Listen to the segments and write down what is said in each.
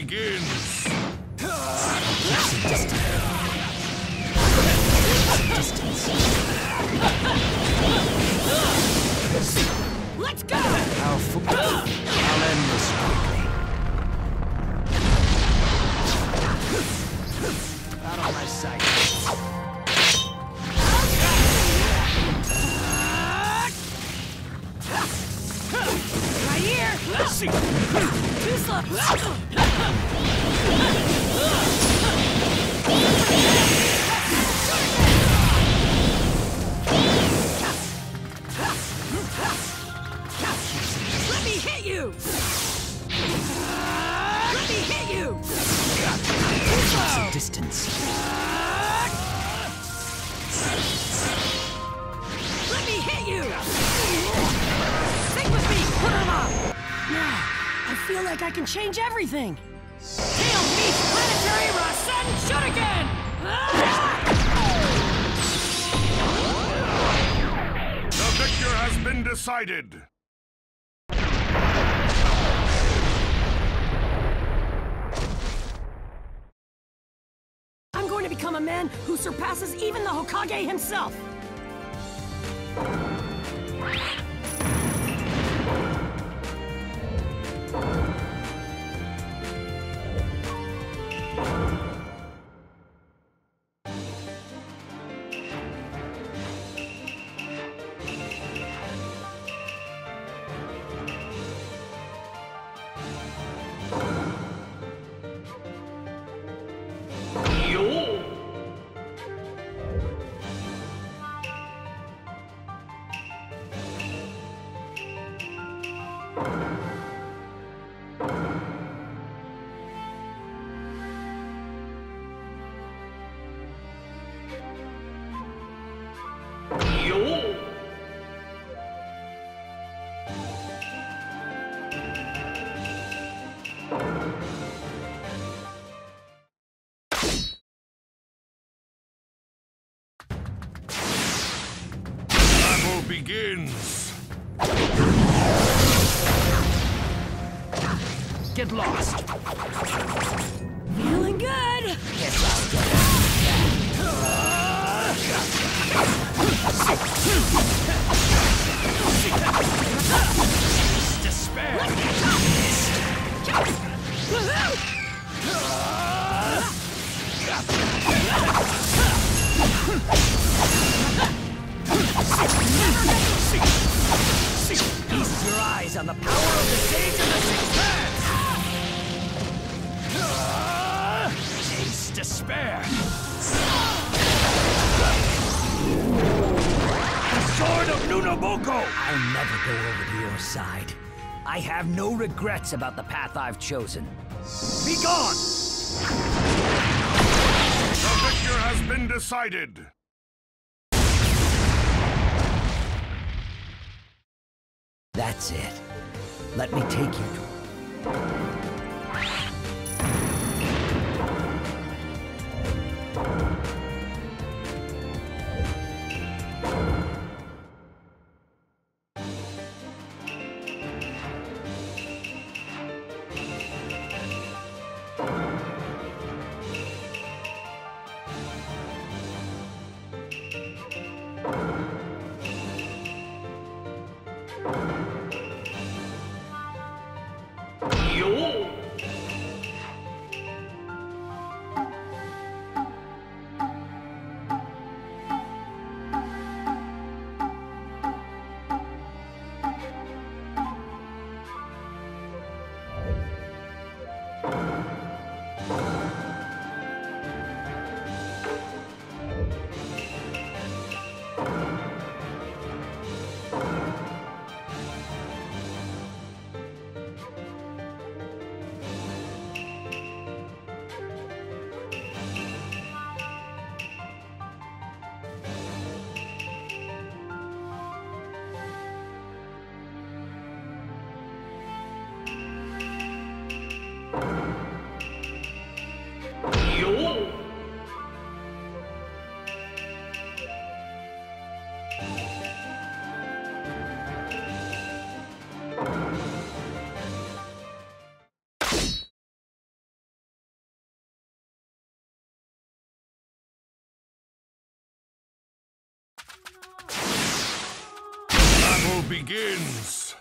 begins. Let's go! I'll, I'll end this quickly. Out of my sight. Right here! See. Too slow! Let me hit you! Let me hit! Distance. Feel like I can change everything! Tail Beast Planetary Rasen again! The victor has been decided. I'm going to become a man who surpasses even the Hokage himself! Begins. Regrets about the path I've chosen. Be gone! The victor has been decided. That's it. Let me take you to... begins.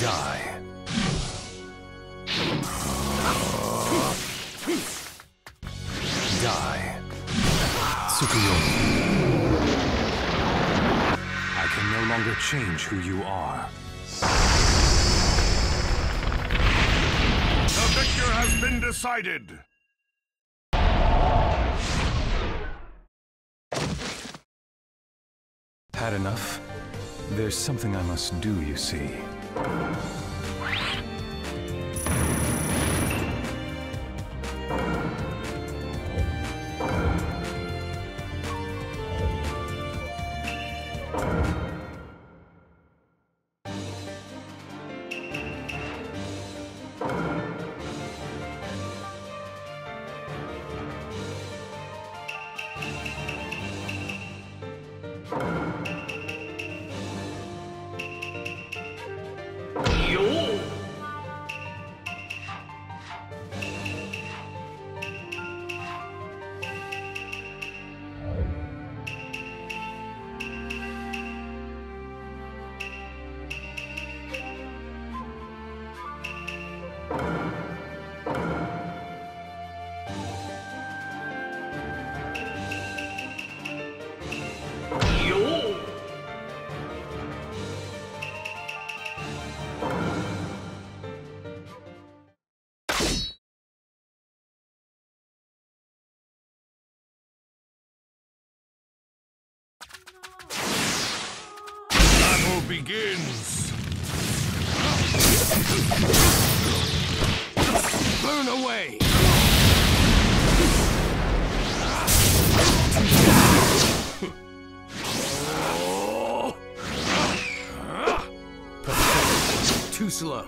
Die. Die. Tsukuyomi. Longer change who you are. The victor has been decided. Had enough? There's something I must do, you see. Battle begins. Burn away! Too slow.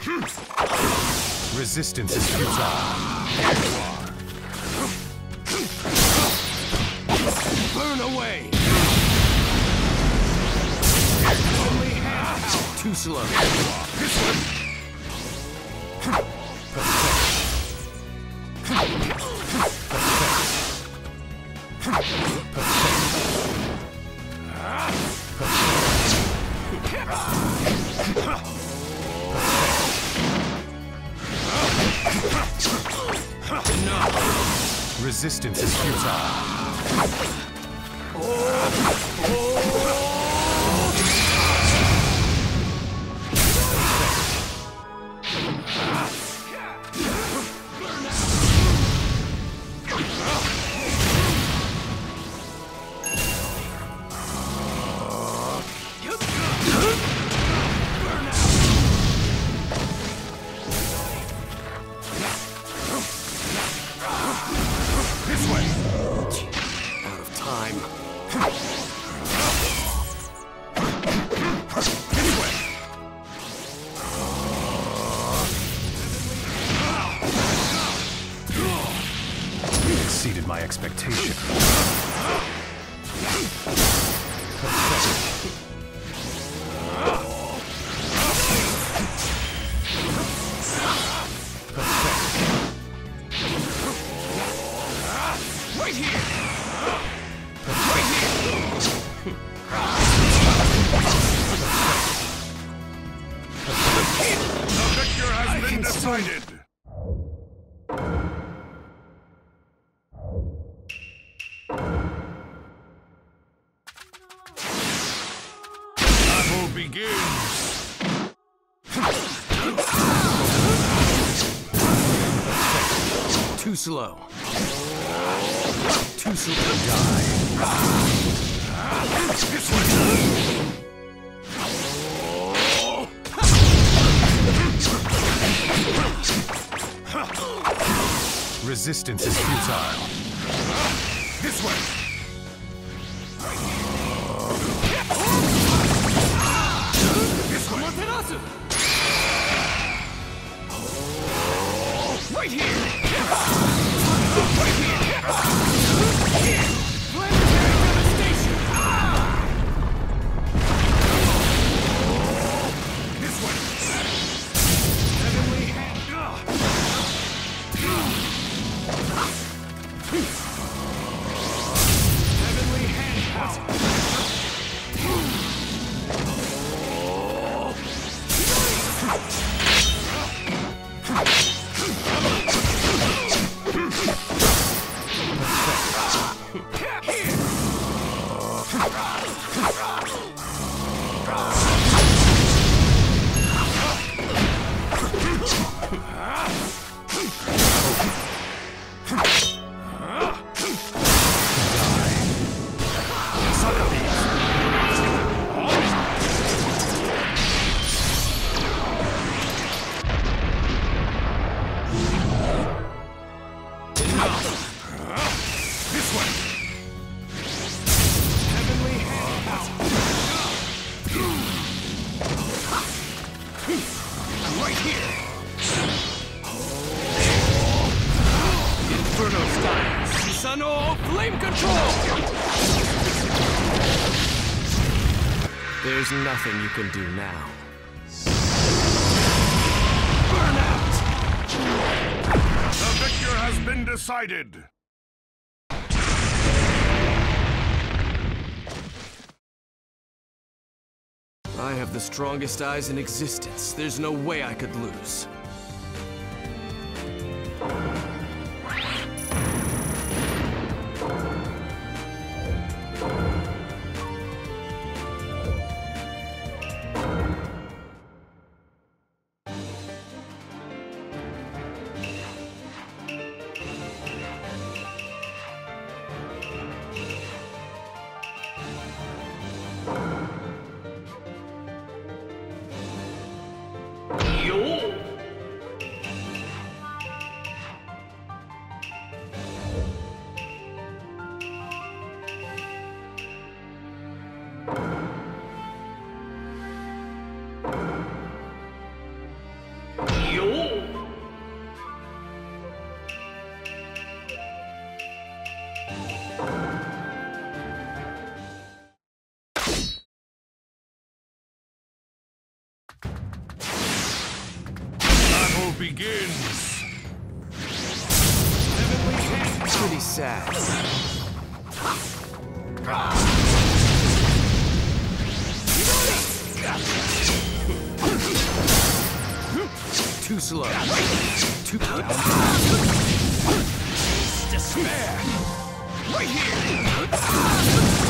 Hmm. Resistance is futile. Burn away! Only half. Too slow. Resistance Right here. The victor has been decided. Battle begins. Too slow. Too slow. Die. Resistance is futile. Can do now. Burn out! The victor has been decided! I have the strongest eyes in existence. There's no way I could lose. Begins! Heavenly Pretty sad. Too slow. Too despair! Right here!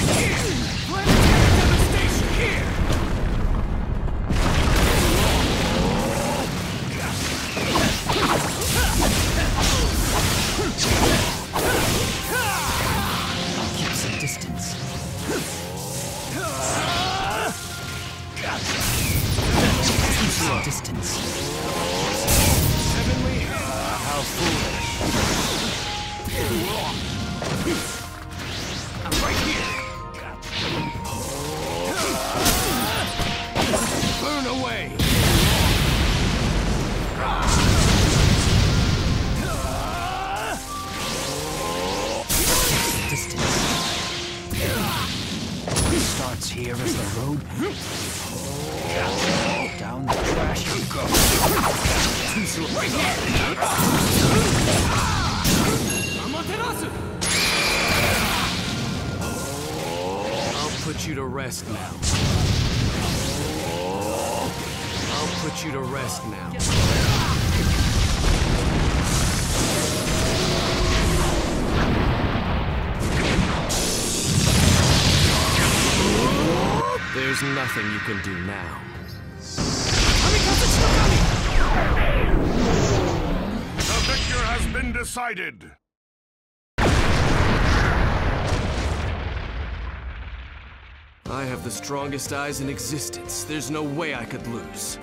Some distance. Heavenly hand How foolish. Rest now. I'll put you to rest now. There's nothing you can do now. The victor has been decided! I have the strongest eyes in existence. There's no way I could lose.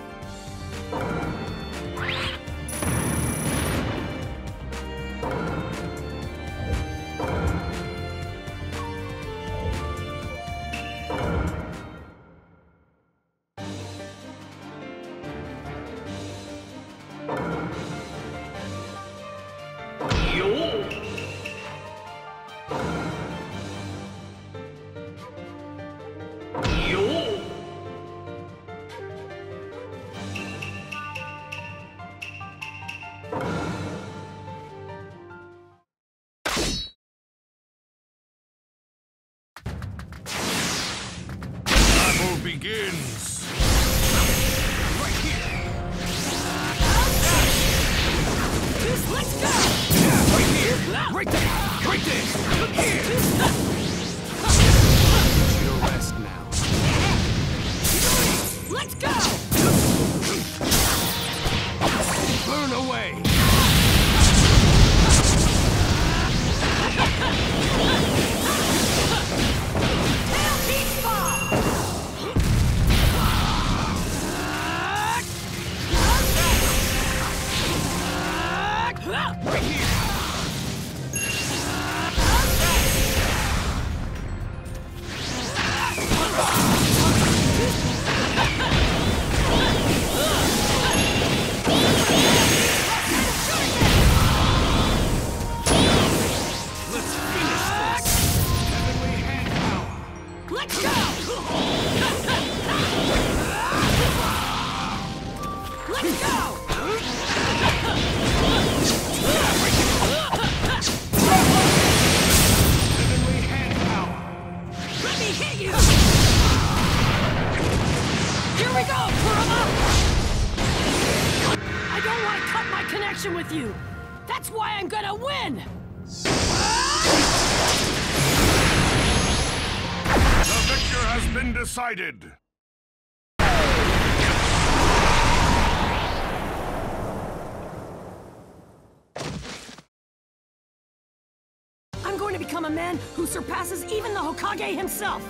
decided! I'm going to become a man who surpasses even the Hokage himself!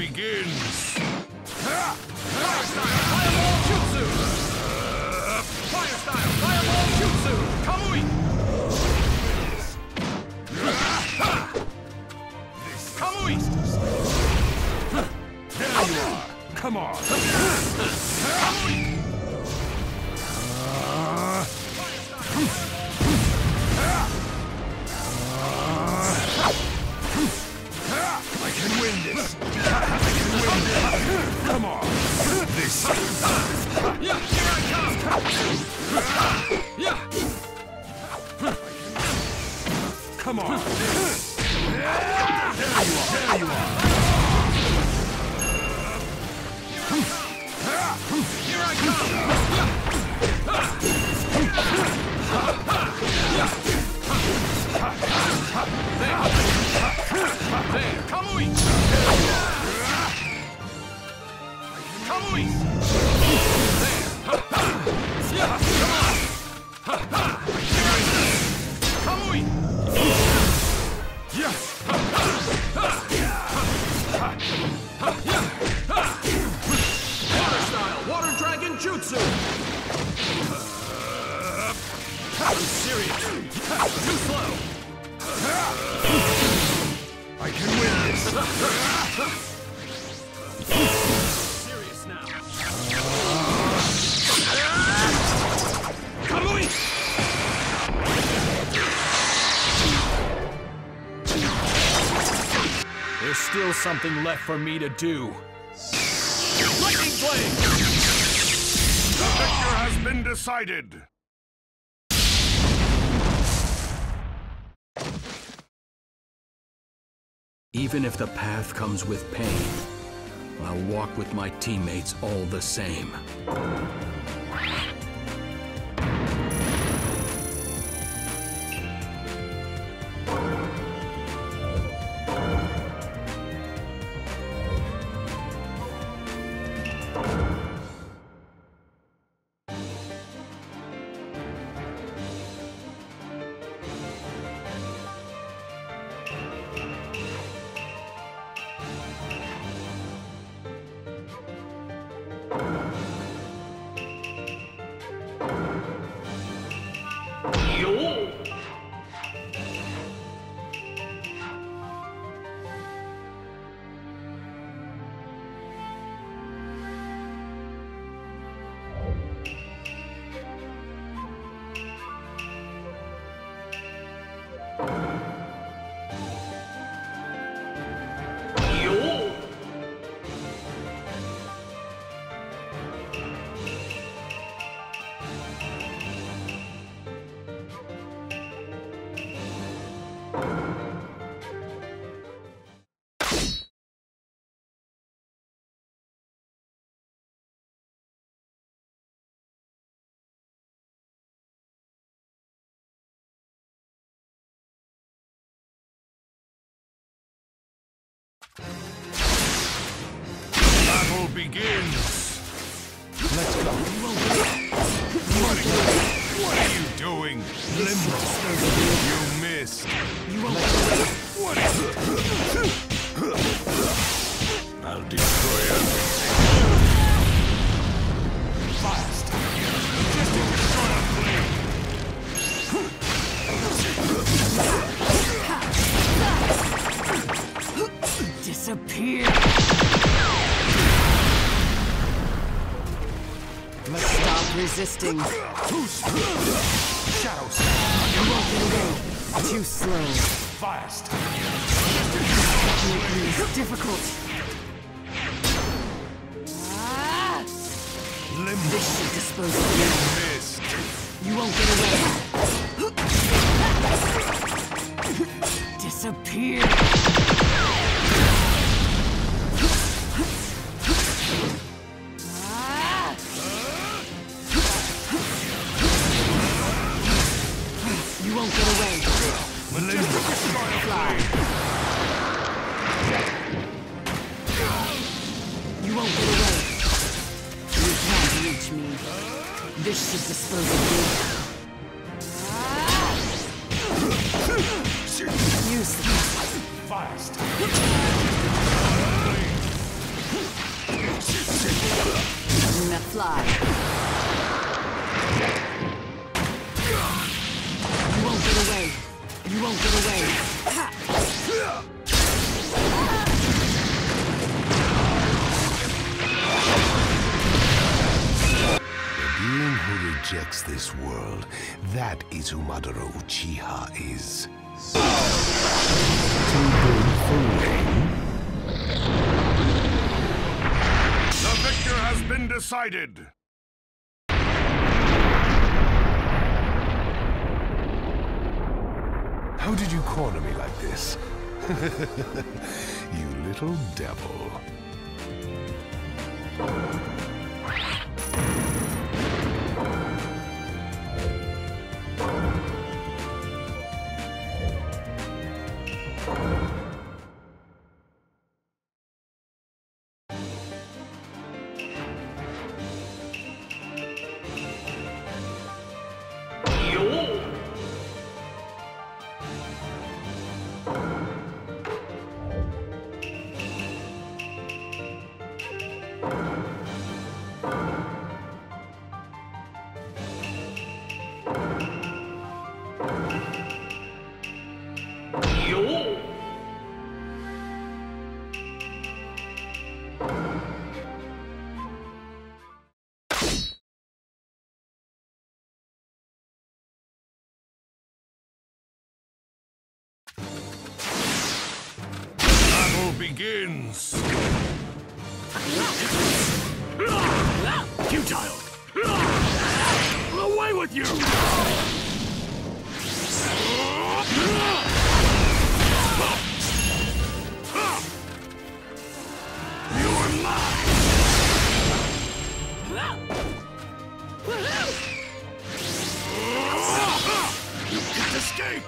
begins. Come on. There you are. There you are. Here I come. There. There. Come on. Come on. There. Yeah. Come on. Ha ha. Still something left for me to do. Lightning Flame! The victor has been decided. Even if the path comes with pain, I'll walk with my teammates all the same. Battle begins. Let's go. What are you doing? Limbo. You missed. What is it? I'll destroy everything. Fast. Disappear! Let's Stop resisting. Shadows. You won't get away. Too slow. Fast. Making difficult. Ah! Limbo. Should dispose of you. Missed. You won't get away. Disappear! Rejects this world, that is who Madara Uchiha is. Too for The victor has been decided. How did you corner me like this? you little devil. Begins. Futile! Away with you! You're mine! You can't escape!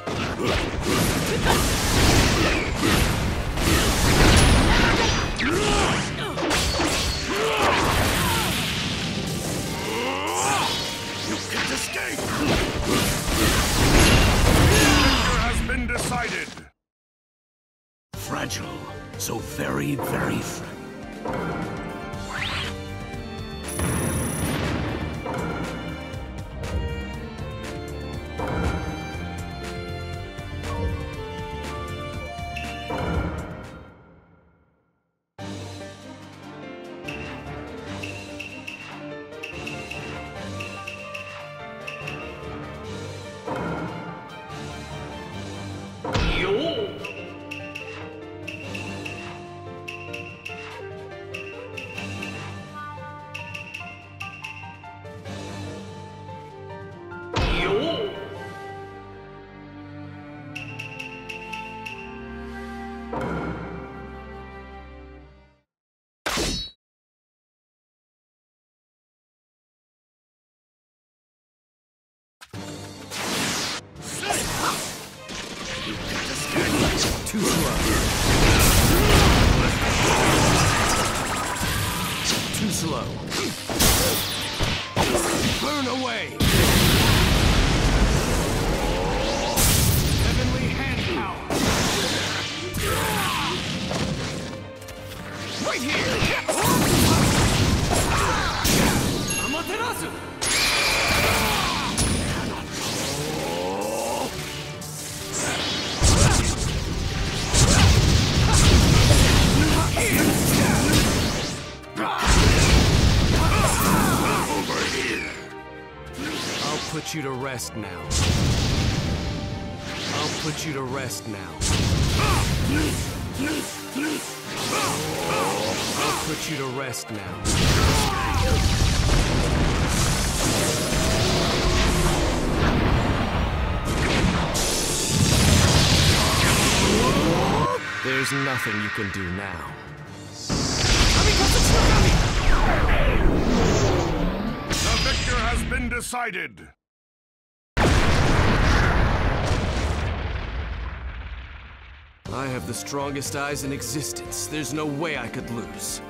Put you to rest now. I'll put you to rest now. I'll put you to rest now. There's nothing you can do now. The victor has been decided! I have the strongest eyes in existence. There's no way I could lose.